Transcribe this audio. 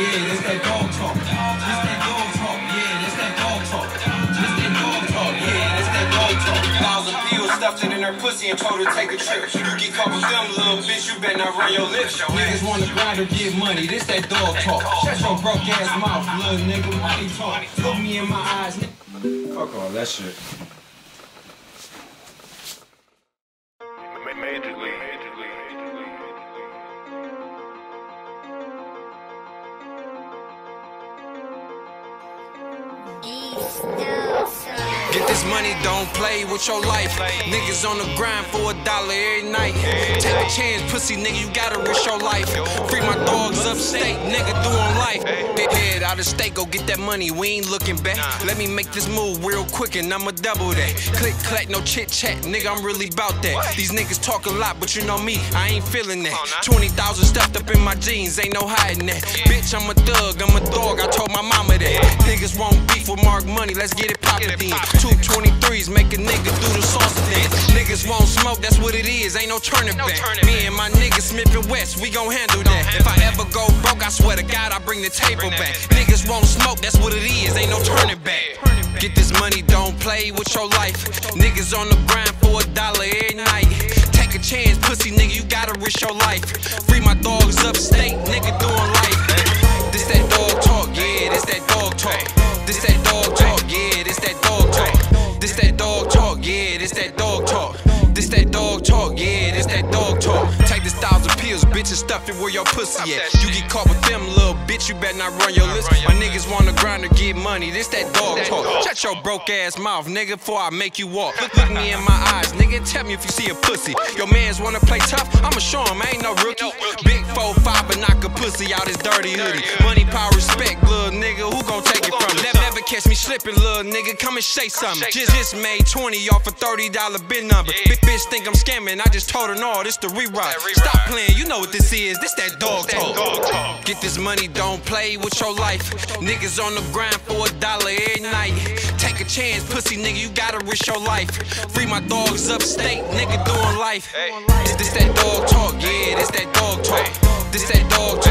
yeah, that's that dog talk. This that dog talk, yeah, that's that dog talk. This that dog talk, yeah, that's that dog talk. Thousand pills stuffed it in her pussy and told her take a trip. You get caught with them, little bitch, you better not run your lips. Niggas wanna grind or get money, this that dog talk. Shut your broke ass mouth, little nigga, money talk. Look me in my eyes. Fuck all that shit. No. Get this money, don't play with your life. Niggas on the grind for a dollar every night. Take a chance, pussy nigga, you gotta risk your life. Free my dogs upstate, nigga, doing life. Head, head out of state, go get that money, we ain't looking back. Let me make this move real quick and I'ma double that. Click, clack, no chit chat, nigga, I'm really bout that. These niggas talk a lot, but you know me, I ain't feeling that. 20,000 stuffed up in my jeans, ain't no hiding that. Bitch, I'm a thug, I'm a dog, I told my mama that. Niggas won't beef with Marc Money, let's get it poppin' then. Two 23s make a nigga do the sauce dance. Niggas won't smoke, that's what it is, ain't no turning back. Me and my niggas Smith and West, we gon' handle that. If I ever go broke, I swear to God, I bring the table back. Niggas won't smoke, that's what it is, ain't no turning back. Get this money, don't play with your life. Niggas on the grind for a dollar every night. Take a chance, pussy nigga, you gotta risk your life. Free my dogs upstate, nigga doing life. This that dog talk, yeah, this that dog talk. Take this thousand pills, bitch, and stuff it where your pussy at. You get caught with them, little bitch, you better not run your lips. My niggas wanna grind or get money, this that dog talk. Shut your broke ass mouth, nigga, before I make you walk. Look, look me in my eyes, nigga, tell me if you see a pussy. Your mans wanna play tough, I'ma show him, I ain't no rookie. Big 4-5, but knock a pussy out his dirty hoodie. Money, power, respect, little nigga, catch me slipping, little nigga, come and say something. Just, just made 20 off a $30 bin number. Big bitch think I'm scamming, I just told her no, this the rewrite. Stop playing, you know what this is, this that dog talk. Dog. Get this money, don't play with your life. Niggas on the grind for a dollar every night. Take a chance, pussy nigga, you gotta risk your life. Free my dogs upstate, nigga doing life. This, this that dog talk, yeah, this that dog talk. That talk, yeah, this that dog talk.